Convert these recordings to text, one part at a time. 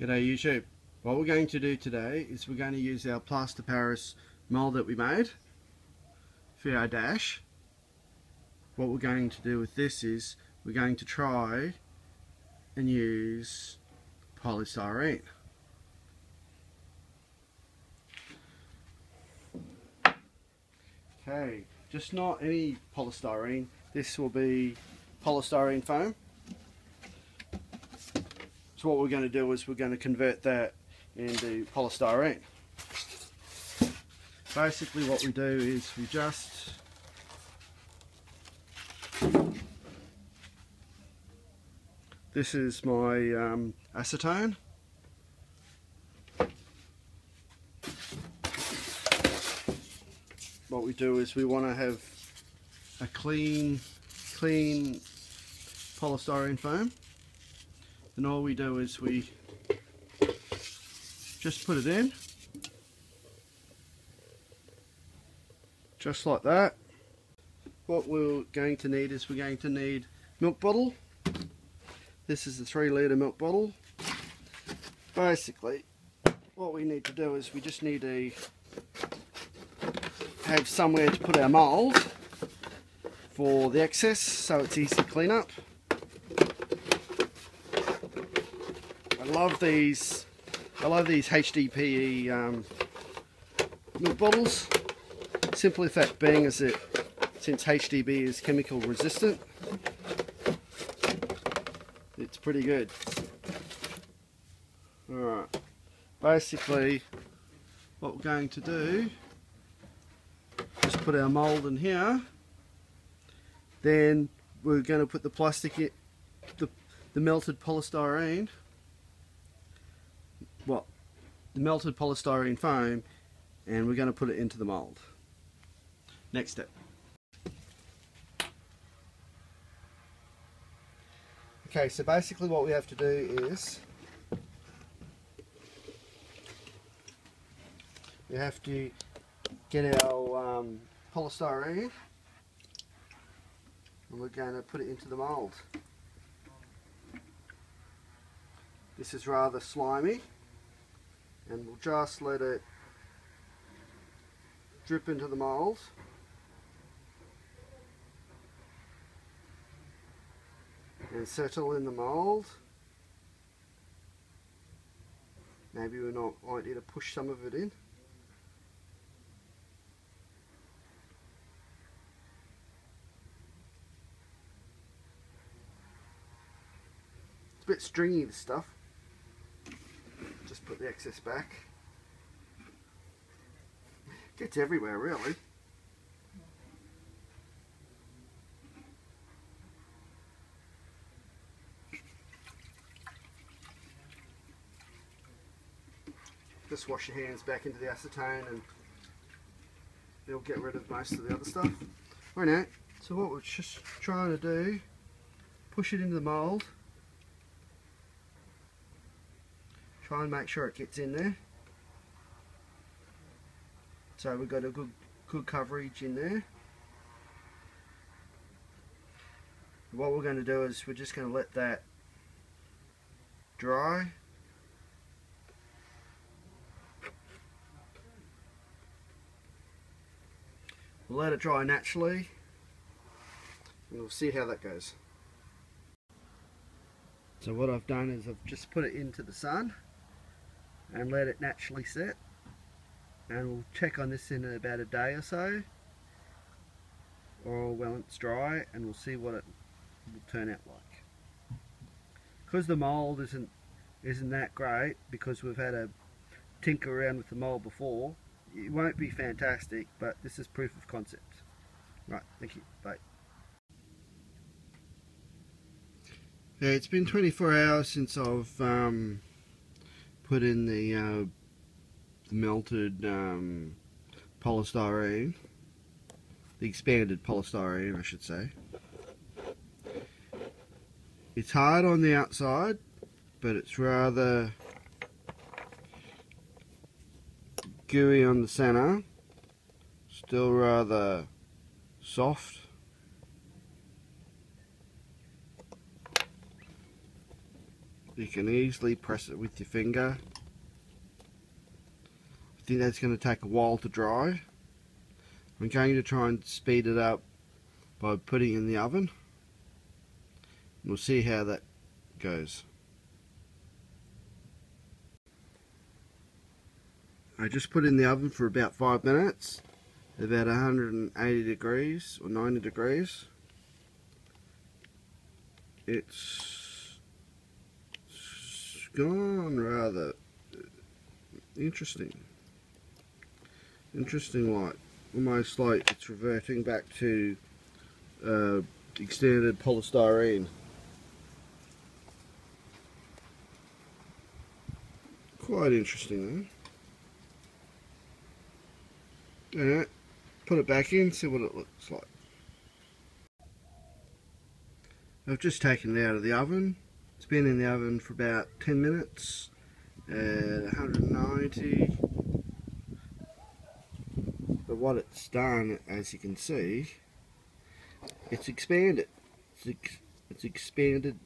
G'day YouTube. What we're going to do today is we're going to use our plaster Paris mold that we made for our dash. What we're going to do with this is we're going to try and use polystyrene. Okay, just not any polystyrene. This will be polystyrene foam. So what we're going to do is we're going to convert that into polystyrene. Basically what we do is we just this is my um, acetone what we do is we want to have a clean clean polystyrene foam and all we do is we just put it in. Just like that. What we're going to need is we're going to need milk bottle. This is the three litre milk bottle. Basically what we need to do is we just need to have somewhere to put our mould for the excess so it's easy to clean up love these. I love these HDPE um, milk bottles. Simply fact being is that since HDPE is chemical resistant, it's pretty good. Alright, basically what we're going to do, just put our mould in here, then we're going to put the plastic, in, the, the melted polystyrene well, the melted polystyrene foam and we're going to put it into the mold. Next step. Okay, so basically what we have to do is we have to get our um, polystyrene and we're going to put it into the mold. This is rather slimy and we'll just let it drip into the mould and settle in the mould. Maybe we're not need to push some of it in. It's a bit stringy this stuff put the excess back. Gets everywhere really. Just wash your hands back into the acetone and it'll get rid of most of the other stuff. Right now, so what we're just trying to do, push it into the mould Try and make sure it gets in there. So we've got a good, good coverage in there. What we're going to do is we're just going to let that dry. We'll let it dry naturally and we'll see how that goes. So what I've done is I've just put it into the sun and let it naturally set. And we'll check on this in about a day or so. Or when it's dry and we'll see what it will turn out like. Because the mold isn't isn't that great because we've had a tinker around with the mold before it won't be fantastic but this is proof of concept. Right thank you. Bye. Yeah it's been 24 hours since I've um, put in the, uh, melted um, polystyrene, the expanded polystyrene I should say. It's hard on the outside, but it's rather gooey on the center, still rather soft. You can easily press it with your finger. I think that's going to take a while to dry. I'm going to try and speed it up by putting in the oven. We'll see how that goes. I just put in the oven for about five minutes about 180 degrees or 90 degrees it's gone rather interesting interesting like almost like it's reverting back to uh, extended polystyrene quite interesting though. Alright, put it back in, see what it looks like. I've just taken it out of the oven. It's been in the oven for about 10 minutes at 190. But what it's done, as you can see, it's expanded. It's, ex it's expanded.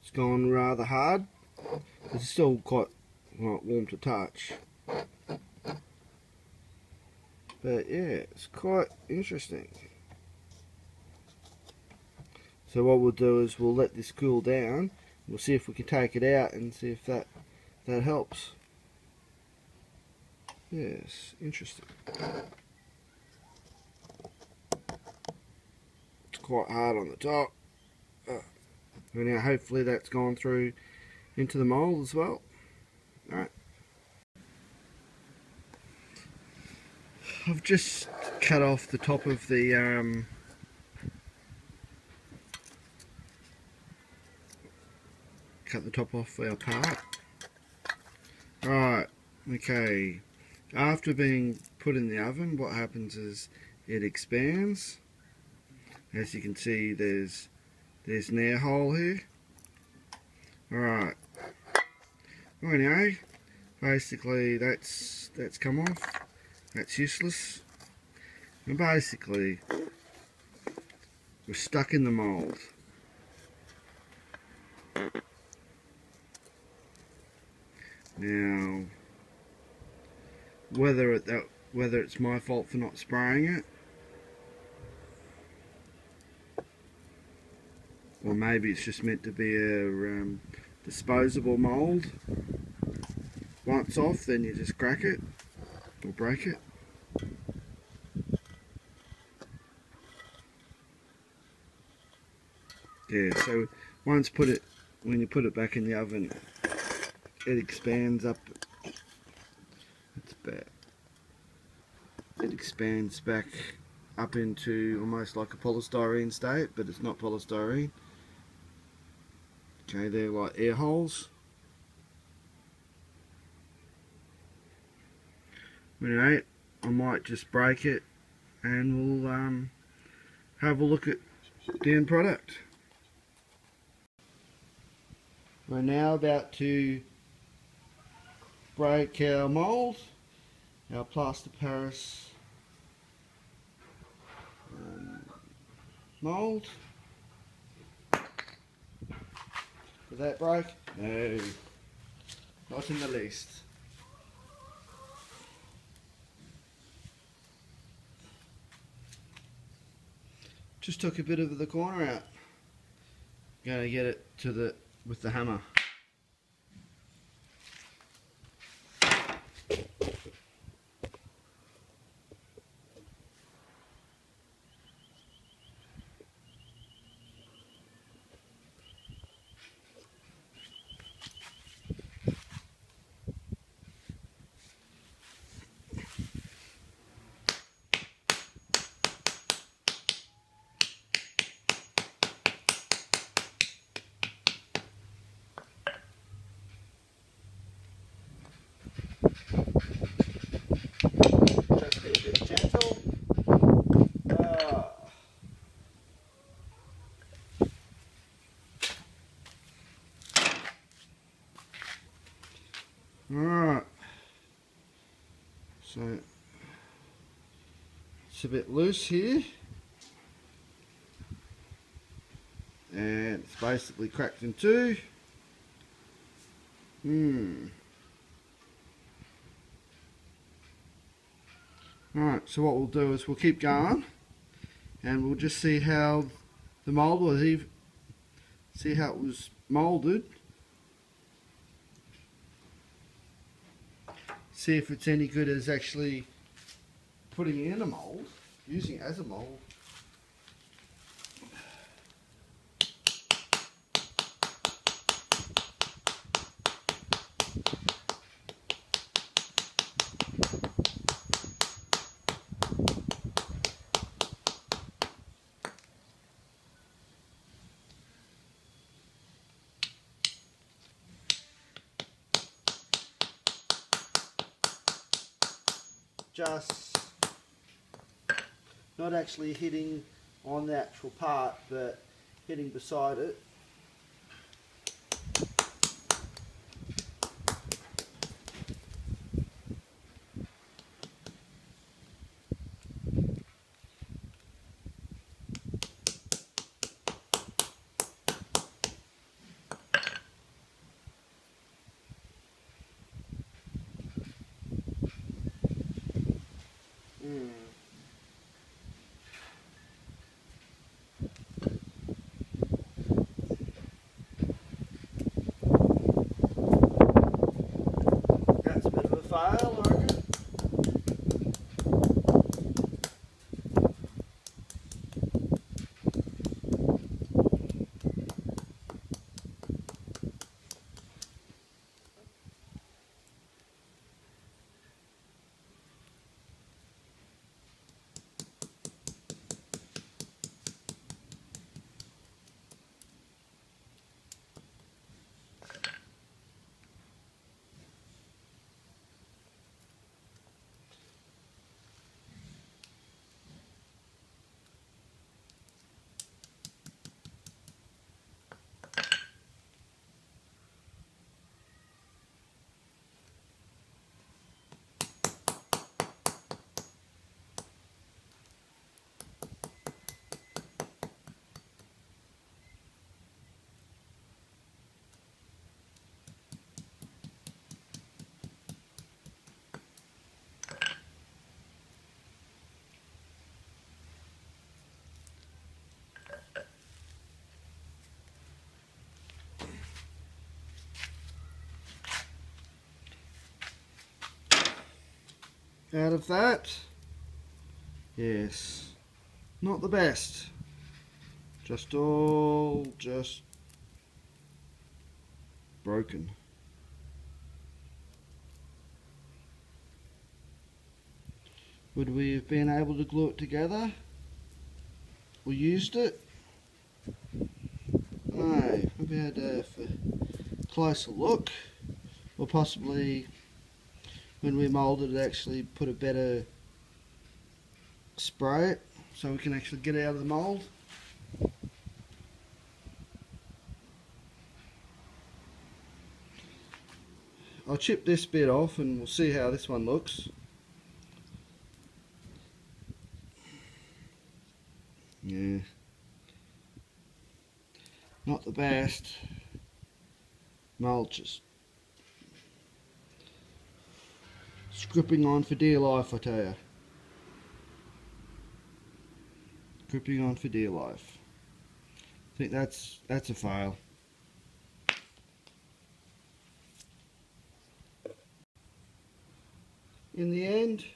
It's gone rather hard. It's still quite well, warm to touch. But yeah, it's quite interesting. So what we'll do is we'll let this cool down. We'll see if we can take it out and see if that that helps. Yes, interesting. It's quite hard on the top. Uh, now hopefully that's gone through into the mold as well. Alright. I've just cut off the top of the um, cut the top off our part. Alright, okay. After being put in the oven, what happens is it expands. As you can see, there's there's an air hole here. Alright. Well, anyway, basically that's that's come off. That's useless. And basically, we're stuck in the mould. Now, whether it that whether it's my fault for not spraying it, or maybe it's just meant to be a um, disposable mould. Once off, then you just crack it or break it. Yeah, so once put it, when you put it back in the oven, it expands up. It's back. It expands back up into almost like a polystyrene state, but it's not polystyrene. Okay, they're like air holes. Anyway, I might just break it and we'll um, have a look at the end product. We're now about to break our mould, our plaster Paris um, mould. Did that break? No, not in the least. Just took a bit of the corner out. Gonna get it to the with the hammer. Alright. So it's a bit loose here. And it's basically cracked in two. Hmm. Alright, so what we'll do is we'll keep going and we'll just see how the mould was even see how it was moulded see if it's any good as actually putting it in a mould using it as a mould just not actually hitting on the actual part but hitting beside it That's out of that. Yes, not the best. Just all just broken. Would we have been able to glue it together? We used it? No, maybe had a closer look. Or possibly when we mould it actually put a better spray it so we can actually get out of the mold. I'll chip this bit off and we'll see how this one looks. Yeah. Not the best. Mold Gripping on for dear life, I tell you. Gripping on for dear life. I think that's that's a fail. In the end,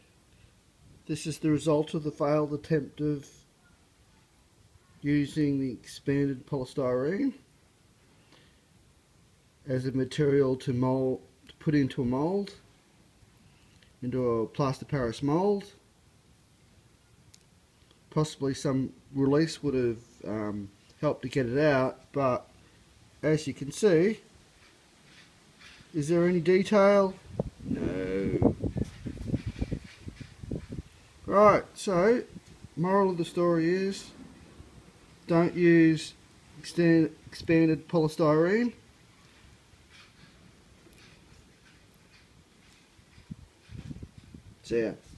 this is the result of the failed attempt of using the expanded polystyrene as a material to mold to put into a mold into a plaster Paris mould. Possibly some release would have um, helped to get it out, but as you can see, is there any detail? No. Right, so, moral of the story is, don't use expanded polystyrene See ya.